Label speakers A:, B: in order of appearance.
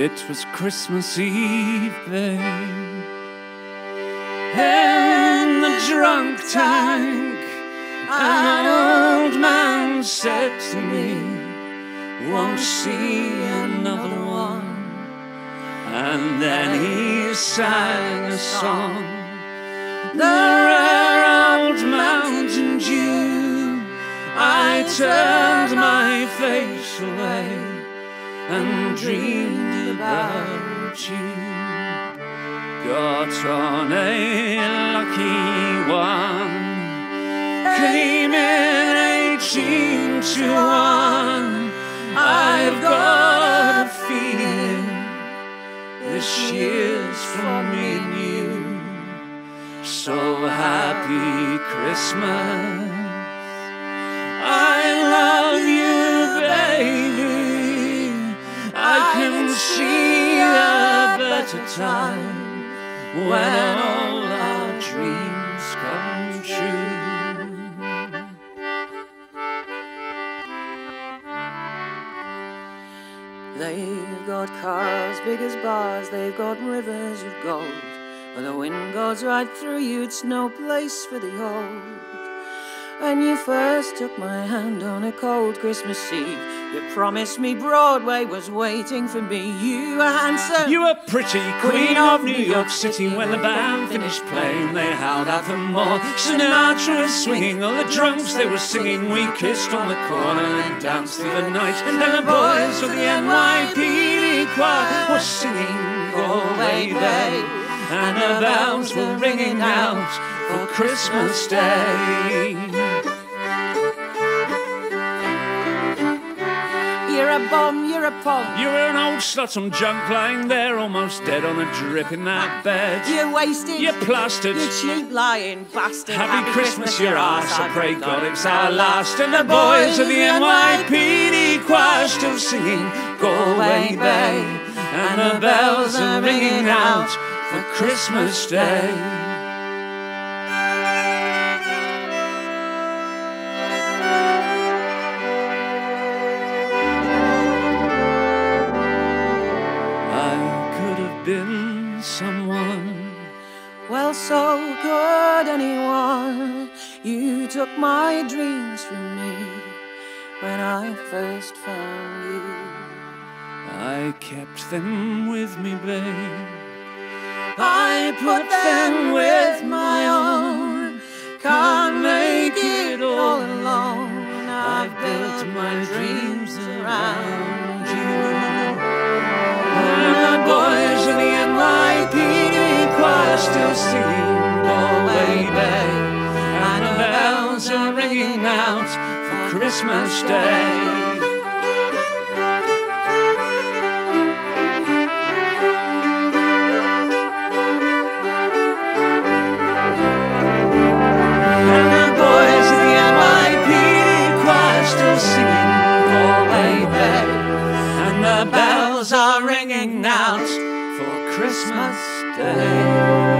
A: It was Christmas Eve, babe. In the drunk tank, an old man said to me, Won't see another one. And then he sang a song, the rare old mountain dew. I turned my face away and dreamed about you. Got on a lucky one, came in eighteen to one. I've got a feeling this year's for me and you. So happy Christmas. See a better time when all our dreams come true.
B: They've got cars big as bars, they've got rivers of gold. But the wind goes right through you, it's no place for the old. When you first took my hand on a cold Christmas Eve, you promised me Broadway was waiting for me. You were handsome.
A: You were pretty queen of New York City. When the band finished playing, they howled out for more. Sinatra was swinging, all the drunks they were singing. We kissed on the corner and danced through the night. And the boys of the NYPD choir were singing Galway Bay. And the bells were ringing out for Christmas Day.
B: A bum, you're a punk.
A: You're an old slut on junk lying there, almost dead on a drip in that bed.
B: You're wasted.
A: You're plastered.
B: You cheap lying bastard.
A: Happy, Christmas, your ass. I pray God it's our last. And the boys of the NYPD choir still singing Galway Bay. And the bells are ringing out for Christmas Day.
B: So could anyone. You took my dreams from me when I first found you.
A: I kept them with me, babe.
B: I put them with my own. Can't make it all alone. I've built my dreams around
A: Galway Bay. And the bells are ringing out for Christmas Day. Bells are ringing out for Christmas Day.